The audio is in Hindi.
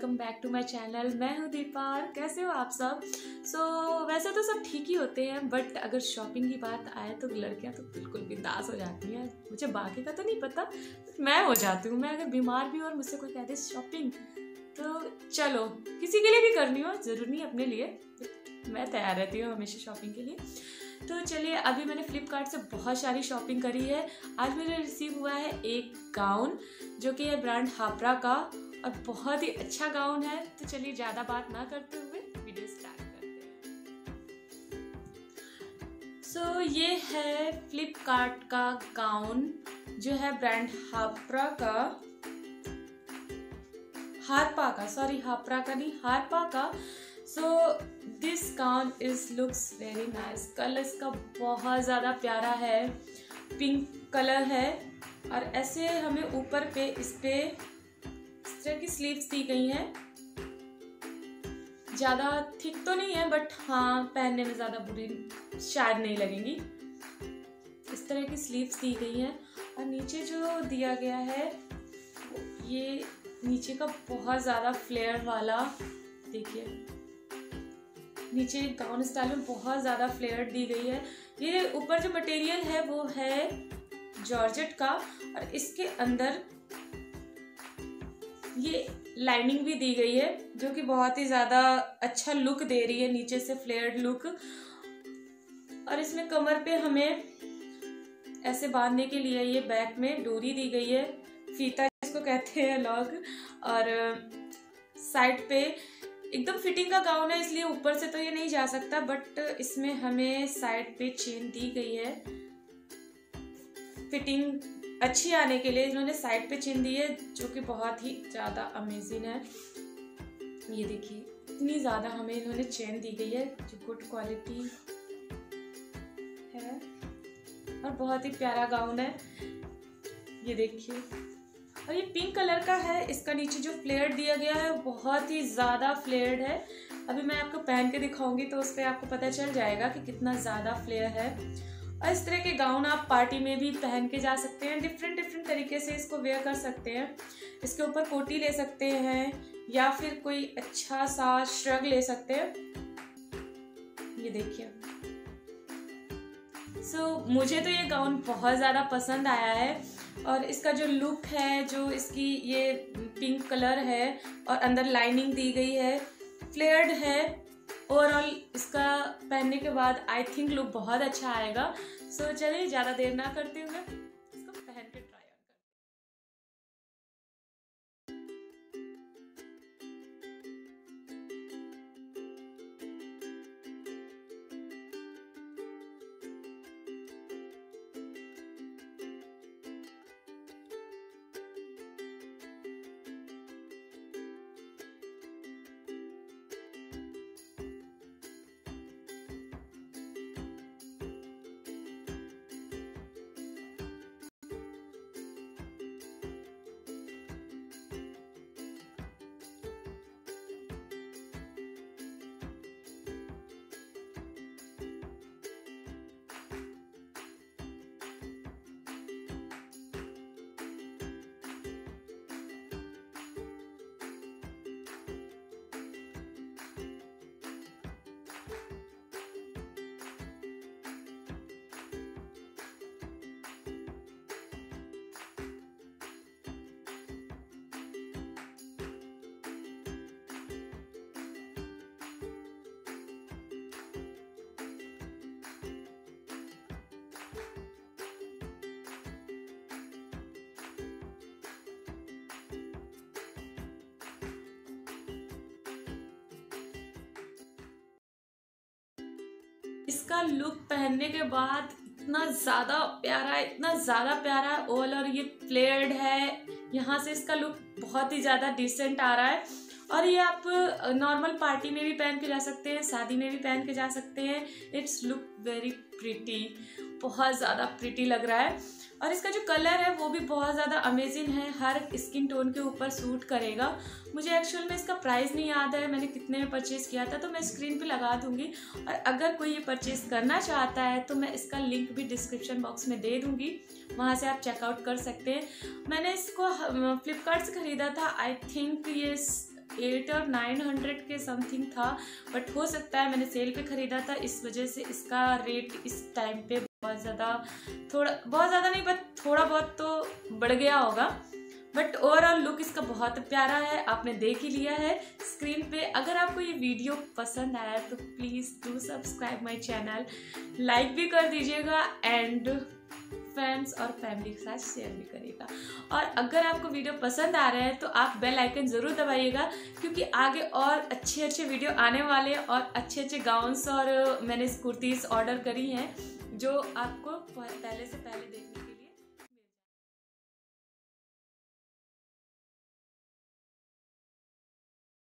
Welcome back to my channel मैं हूँ दीपार कैसे हो आप सब? सो so, वैसे तो सब ठीक ही होते हैं बट अगर शॉपिंग की बात आए तो लड़कियाँ तो बिल्कुल बिंदास हो जाती हैं। मुझे बाकी का तो नहीं पता मैं हो जाती हूँ। मैं अगर बीमार भी और मुझसे कोई कहते शॉपिंग तो चलो किसी के लिए भी करनी हो ज़रूर नहीं अपने लिए मैं तैयार रहती हूँ हमेशा शॉपिंग के लिए। तो चलिए अभी मैंने फ्लिपकार्ट से बहुत सारी शॉपिंग करी है। आज मेरे रिसीव हुआ है एक गाउन जो कि है ब्रांड हापरा का। और बहुत ही अच्छा गाउन है। तो चलिए ज़्यादा बात ना करते हुए वीडियो स्टार्ट करते हैं। सो so, ये है फ्लिपकार्ट का गाउन जो है ब्रांड हापरा का। हारपा का सॉरी हापरा का नहीं हारपा का। So this gown is looks very nice colour इसका बहुत ज़्यादा प्यारा है। पिंक कलर है। और ऐसे हमें ऊपर पे इस पे इस तरह की स्लीव्स दी गई हैं। ज़्यादा थिक तो नहीं है बट हाँ पहनने में ज़्यादा बुरी शायद नहीं लगेंगी। इस तरह की स्लीव्स दी गई हैं और नीचे जो दिया गया है, ये नीचे का बहुत ज़्यादा फ्लेयर वाला, देखिए। नीचे गाउन स्टाइल में बहुत ज़्यादा फ्लेयर दी गई है। ये ऊपर जो मटेरियल है, वो है जॉर्जेट का और इसके अंदर ये लाइनिंग भी दी गई है, जो कि बहुत ही ज़्यादा अच्छा लुक दे रही है, नीचे से फ्लेयर्ड लुक और इसमें कमर पे हमें ऐसे बांधने के लिए ये बैक में डोरी दी गई है। फीता जिसको कहते हैं लॉग और साइड पे एकदम फिटिंग का गाउन है, इसलिए ऊपर से तो ये नहीं जा सकता बट इसमें हमें साइड पे चेन दी गई है। फिटिंग अच्छी आने के लिए इन्होंने साइड पे चिन दी है, जो कि बहुत ही ज़्यादा अमेजिंग है। ये देखिए, इतनी ज़्यादा हमें इन्होंने चेन दी गई है, जो गुड क्वालिटी है। और बहुत ही प्यारा गाउन है। ये देखिए। और ये पिंक कलर का है, इसका नीचे जो फ्लेयर दिया गया है बहुत ही ज़्यादा फ्लेयर्ड है। अभी मैं आपको पहन के दिखाऊँगी तो उस पर आपको पता चल जाएगा कि कितना ज़्यादा फ्लेयर है। और इस तरह के गाउन आप पार्टी में भी पहन के जा सकते हैं डिफरेंट डिफरेंट तरीके से इसको वेयर कर सकते हैं। इसके ऊपर कोटी ले सकते हैं या फिर कोई अच्छा सा श्रग ले सकते हैं। ये देखिए। सो so, मुझे तो ये गाउन बहुत ज़्यादा पसंद आया है और इसका जो लुक है जो इसकी ये पिंक कलर है और अंदर लाइनिंग दी गई है फ्लेयर्ड है ओवरऑल इसका पहनने के बाद आई थिंक लुक बहुत अच्छा आएगा। सो so, चलिए ज़्यादा देर ना करते हुए। इसका लुक पहनने के बाद इतना ज़्यादा प्यारा है, इतना ज़्यादा प्यारा है ओल और ये फ्लेयर्ड है। यहाँ से इसका लुक बहुत ही ज़्यादा डिसेंट आ रहा है। और ये आप नॉर्मल पार्टी में भी पहन के जा सकते हैं, शादी में भी पहन के जा सकते हैं। इट्स लुक वेरी प्रिटी बहुत ज़्यादा प्रिटी लग रहा है। और इसका जो कलर है वो भी बहुत ज़्यादा अमेजिंग है। हर स्किन टोन के ऊपर सूट करेगा। मुझे एक्चुअल में इसका प्राइस नहीं याद है। मैंने कितने में परचेज़ किया था तो मैं स्क्रीन पे लगा दूँगी। और अगर कोई ये परचेज़ करना चाहता है तो मैं इसका लिंक भी डिस्क्रिप्शन बॉक्स में दे दूँगी। वहाँ से आप चेकआउट कर सकते हैं। मैंने इसको फ्लिपकार्ट से ख़रीदा था। आई थिंक ये एट और नाइन हंड्रेड के समथिंग था। बट हो सकता है मैंने सेल पे ख़रीदा था। इस वजह से इसका रेट इस टाइम पे बहुत ज़्यादा, थोड़ा, बहुत ज़्यादा नहीं बट थोड़ा बहुत तो बढ़ गया होगा। बट ओवरऑल लुक इसका बहुत प्यारा है, आपने देख ही लिया है। स्क्रीन पे अगर आपको ये वीडियो पसंद आया तो please do subscribe my channel like भी कर दीजिएगा एंड फ्रेंड्स और फैमिली के साथ शेयर भी करिएगा। और अगर आपको वीडियो पसंद आ रहा है तो आप बेल आइकन ज़रूर दबाइएगा, क्योंकि आगे और अच्छे अच्छे वीडियो आने वाले और अच्छे अच्छे गाउन्स और, मैंने कुर्तीज़ ऑर्डर करी हैं। जो आपको पहले से पहले देखने